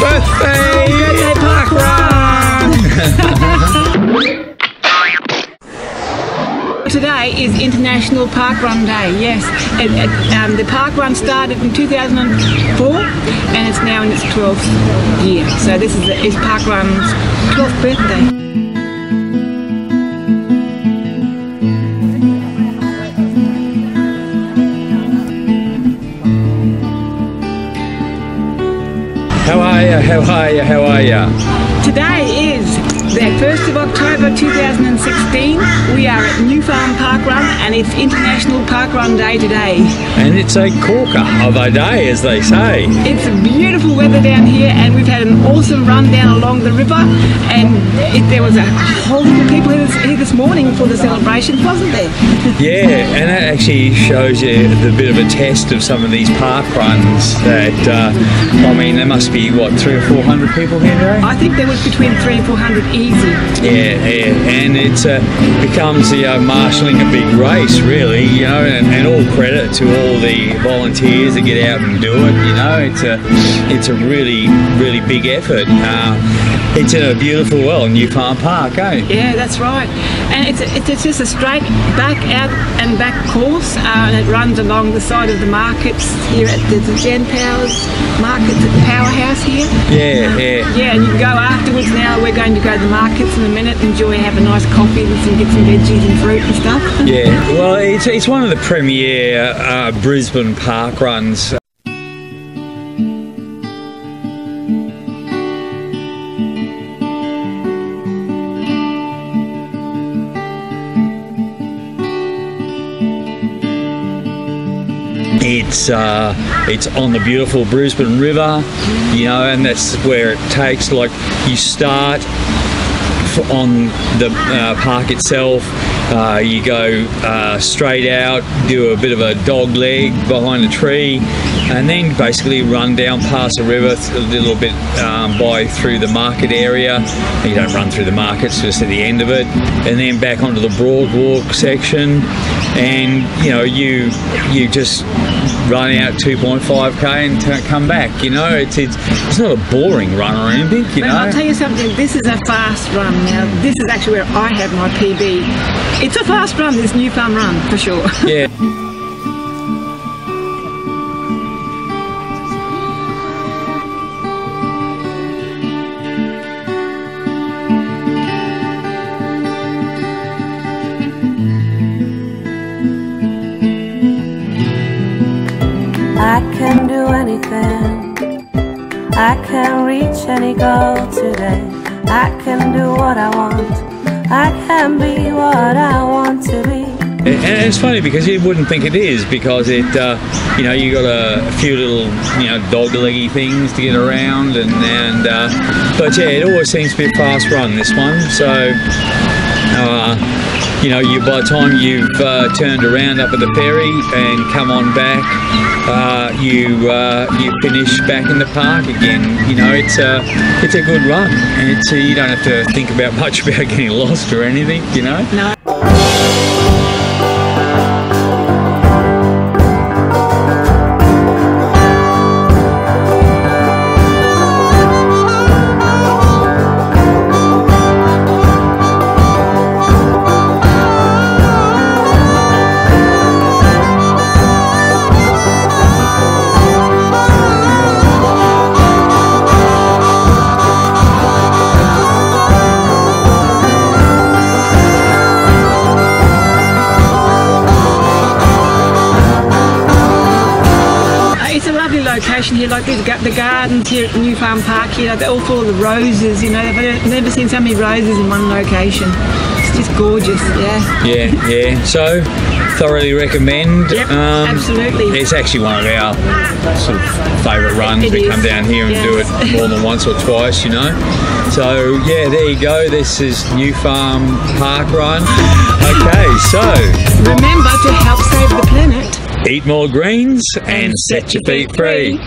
birthday, birthday, park run! Today is International Park Run Day, yes. It, it, um, the park run started in 2004 and it's now in its 12th year. So this is, is Park Run's 12th birthday. How are you? How are you? How are you? Today is the 1st of October 2016. We are at New Farm Park Run and it's International Park Run Day today. And it's a corker of a day, as they say. It's beautiful weather down here and we've had an awesome run down along the river and it, there was a whole heap of people here this, here this morning for the celebration, wasn't there? Yeah, and that actually shows you the bit of a test of some of these park runs. That uh, I mean, there must be what three or four hundred people here today. I think there was between three and four hundred easy. Yeah, yeah, and it uh, becomes the uh, marshalling a big race, really, you know, and, and, all credit to all the volunteers that get out and do it. You know, it's a it's a really really big effort. Uh, it's in a beautiful, well, New Farm Park, eh? Yeah, that's right. And it's, a, it's just a straight back out and back course, uh, and it runs along the side of the markets here at the, Jan Powers Market the Powerhouse here. Yeah, um, yeah. Yeah, and you can go now. We're going to go to the markets in a minute, enjoy, have a nice coffee and some, get some veggies and fruit and stuff. Yeah, well, it's, it's one of the premier uh, Brisbane park runs. It's uh, it's on the beautiful Brisbane River, you know, and that's where it takes. Like you start on the uh, park itself. Uh, you go uh, straight out, do a bit of a dog leg behind a tree, and then basically run down past the river a little bit um, by through the market area. You don't run through the markets, just at the end of it, and then back onto the Broadwalk section, and you know you you just run out 2.5k and t- come back. You know, it's, it's it's not a boring run or anything. You well, know, I'll tell you something. This is a fast run. Now, this is actually where I have my PB. It's a fast run. This New Farm run for sure. Yeah. I can do anything. I can reach any goal today. I can do what I want. I can be what I want to be. And it's funny because you wouldn't think it is because it, uh, you know, you got a few little, you know, dog leggy things to get around, and and uh, but yeah, it always seems to be a fast run this one. So, uh, you know, you by the time you've uh, turned around up at the ferry and come on back, uh, you uh, you finish back in the park again. You know, it's a it's a good run, and it's a, you don't have to think about much about getting lost or anything. You know. No. Here, like the gardens here at New Farm Park here, they're all full of the roses, you know, I've never seen so many roses in one location. It's just gorgeous, yeah. Yeah, yeah. So, thoroughly recommend. Yep, um, absolutely. It's actually one of our sort of favourite runs. It we is. come down here and yes. do it more than once or twice, you know. So, yeah, there you go. This is New Farm Park Run. Okay, so. Remember to help save the planet. Eat more greens and, set your feet free.